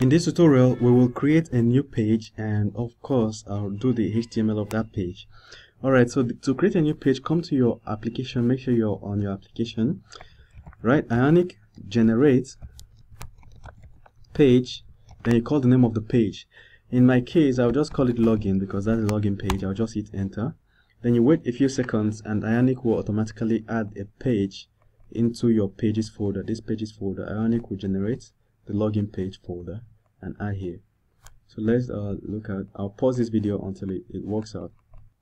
In this tutorial, we will create a new page and of course, I'll do the HTML of that page. Alright, so to create a new page, come to your application, make sure you're on your application. Right, Ionic generate page, then you call the name of the page. In my case, I'll just call it login because that's a login page. I'll just hit enter. Then you wait a few seconds and Ionic will automatically add a page into your pages folder. This pages folder, Ionic will generate the login page folder and add here. So let's uh, look at I'll pause this video until it, it works out.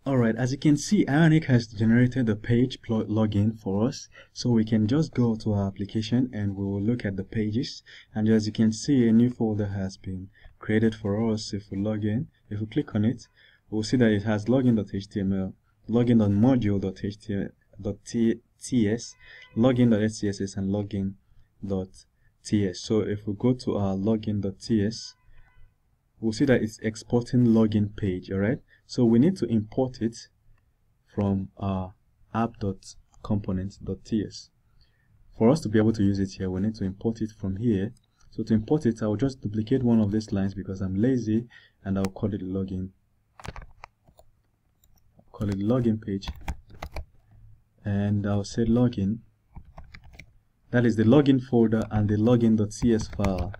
Alright as you can see Ionic has generated the page login for us. So we can just go to our application and we will look at the pages. And as you can see a new folder has been created for us. If we log in if we click on it we'll see that it has login.html login.module.ts login.css and login.ts ts so if we go to our login.ts we'll see that it's exporting login page all right so we need to import it from our app.component.ts for us to be able to use it here we need to import it from here. So to import it I'll just duplicate one of these lines because I'm lazy and I'll call it login call it login page. And I'll say login that is the login folder and the login.ts file.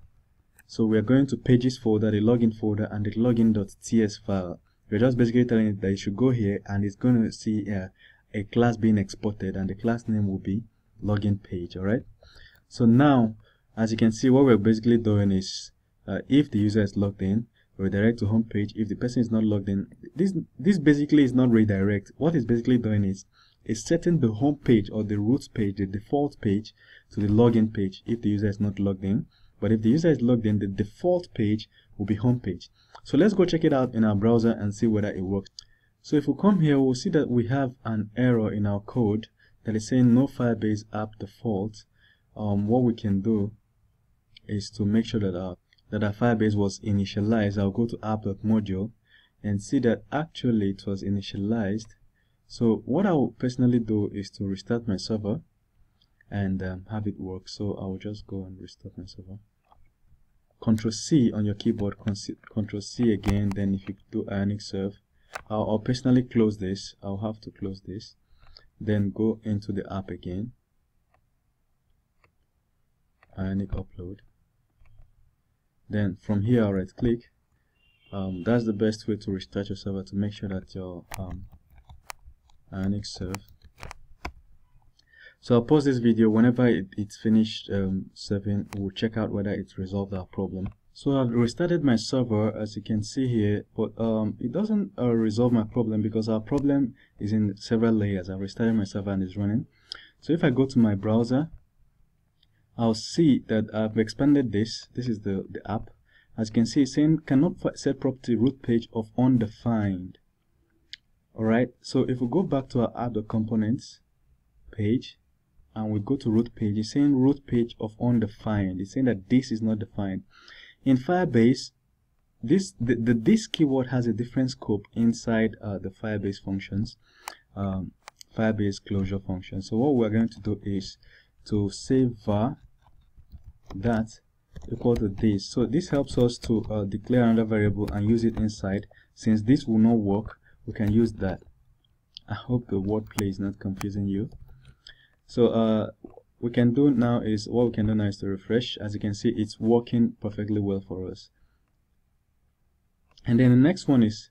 So we're going to pages folder the login folder and the login.ts file. We're just basically telling it that it should go here and it's going to see uh, a class being exported and the class name will be login page all right so now as you can see what we're basically doing is uh, if the user is logged in redirect to home page. If the person is not logged in this this basically is not redirect. What it's basically doing is is setting the home page or the root page, the default page, to the login page if the user is not logged in. But if the user is logged in, the default page will be home page. So let's go check it out in our browser and see whether it works. So if we come here, we'll see that we have an error in our code that is saying no Firebase app default. Um, what we can do is to make sure that our, that our Firebase was initialized. I'll go to app.module and see that actually it was initialized so what I'll personally do is to restart my server and um, have it work. So I'll just go and restart my server. Control C on your keyboard, Control C again. Then if you do Ionic Serve, I'll, I'll personally close this. I'll have to close this. Then go into the app again. Ionic Upload. Then from here, I'll right click. Um, that's the best way to restart your server to make sure that your um, Ionic serve so I'll pause this video. Whenever it, it's finished um, serving we'll check out whether it's resolved our problem. So I've restarted my server as you can see here but um, it doesn't uh, resolve my problem because our problem is in several layers. I've restarted my server and it's running. So if I go to my browser I'll see that I've expanded this. This is the, the app. As you can see it's saying cannot set property root page of undefined. Alright, so if we go back to our app.components page and we go to root page, it's saying root page of undefined. It's saying that this is not defined. In Firebase, this the, the this keyword has a different scope inside uh, the Firebase functions, um, Firebase closure function. So what we're going to do is to save var that equal to this. So this helps us to uh, declare another variable and use it inside. Since this will not work, we can use that I hope the wordplay is not confusing you so uh, we can do now is what we can do now is to refresh. As you can see it's working perfectly well for us. And then the next one is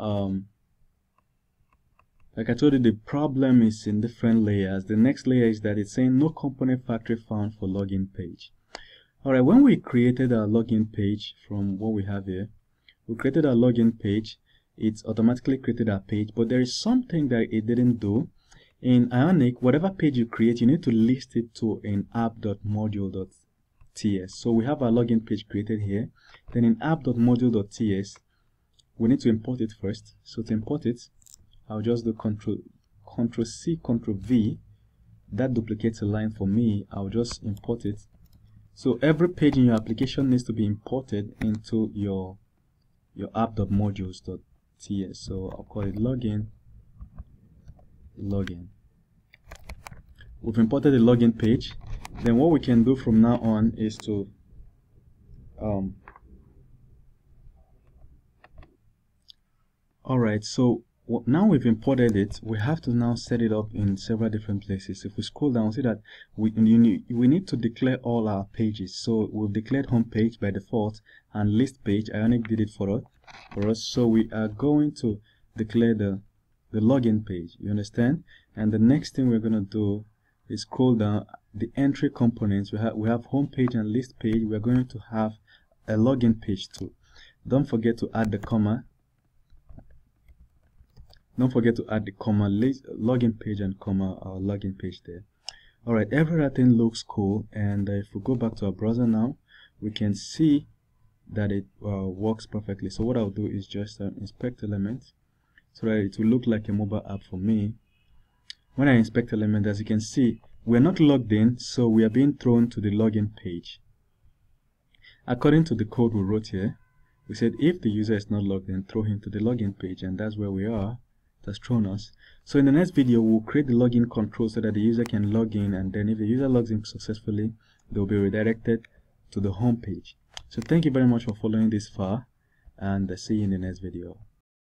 um, like I told you the problem is in different layers. The next layer is that it's saying no component factory found for login page. Alright when we created our login page from what we have here we created our login page. It's automatically created a page but there is something that it didn't do in ionic whatever page you create you need to list it to an app.module.ts so we have our login page created here. Then in app.module.ts we need to import it first. So to import it i'll just do control control c control v. That duplicates a line for me. I'll just import it. So every page in your application needs to be imported into your your app.modules.ts so I'll call it login login. We've imported the login page. Then what we can do from now on is to um, alright so now we've imported it we have to now set it up in several different places if we scroll down see that we need, we need to declare all our pages so we've declared home page by default and list page ionic did it for us for us so we are going to declare the the login page. You understand? And the next thing we're going to do is scroll down the entry components. We have we have home page and list page. We're going to have a login page too. Don't forget to add the comma don't forget to add the comma list, login page and comma our login page there all right everything looks cool and uh, if we go back to our browser now we can see that it uh, works perfectly so what I'll do is just uh, inspect element so that it will look like a mobile app for me when I inspect element as you can see we're not logged in so we are being thrown to the login page according to the code we wrote here we said if the user is not logged in throw him to the login page and that's where we are that's thrown us. So in the next video, we'll create the login control so that the user can log in and then if the user logs in successfully, they'll be redirected to the home page. So thank you very much for following this far and see you in the next video.